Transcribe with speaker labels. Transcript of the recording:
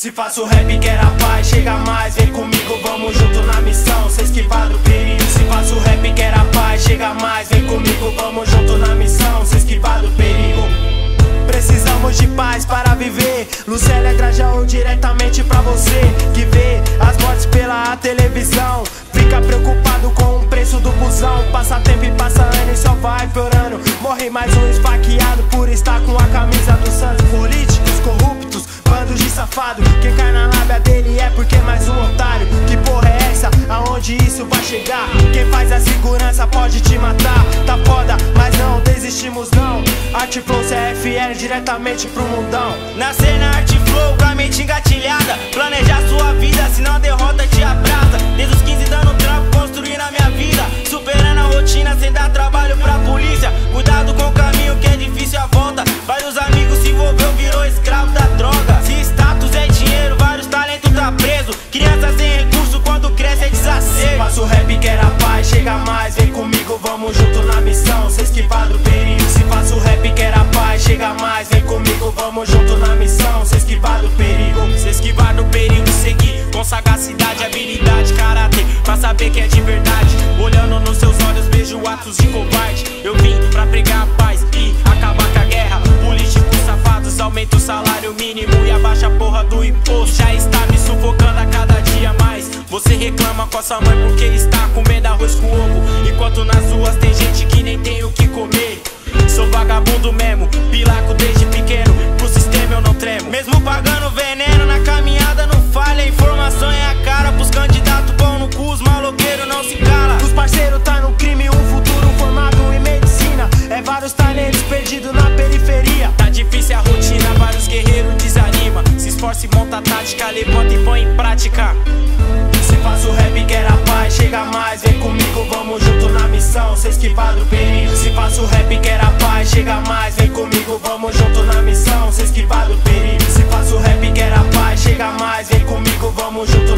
Speaker 1: Se faço rap que era paz, chega mais, vem comigo, vamos junto na missão. Se esquivar do perigo. Se faço rap que era paz, chega mais, vem comigo, vamos junto na missão. Se esquivar do perigo. Precisamos de paz para viver. Lucélia Grajaú diretamente pra você que vê as mortes pela televisão. Fica preocupado com o preço do busão. Passa tempo e passa ano e só vai piorando. Morre mais um esfaqueado por estar com a camisa do Santos. Políticos corruptos, bandos de safado. Quem cai na lábia dele é porque é mais um otário. Que porra é essa? Aonde isso vai chegar? Quem faz a segurança pode te matar. Tá foda, mas não desistimos não. Art Flow CFL diretamente pro mundão.
Speaker 2: Na Art Flow com a mente engatilhada.
Speaker 1: Chega mais, vem comigo, vamos junto na missão. Se esquivar do perigo. Se faço rap que era paz, chega mais, vem comigo, vamos junto na missão. Se esquivar do perigo.
Speaker 2: Se esquivar do perigo, seguir com sagacidade, habilidade, caráter, pra saber que é de verdade. Olhando nos seus olhos, vejo atos de covarde. Eu vim pra pregar a paz e acabar com a guerra. Políticos safados, aumenta o salário mínimo e abaixa a porra do imposto. Já está me sufocando a cada dia mais. Você reclama com a sua mãe porque está comendo arroz aquele e põe em prática. Se o rap, quer a
Speaker 1: paz, chega mais, vem comigo, vamos junto na
Speaker 2: missão, se esquivar do perigo.
Speaker 1: Se o rap, quer a paz, chega mais, vem comigo, vamos junto na missão, se esquivar do perigo. Se o rap, quer a paz, chega mais, vem comigo, vamos junto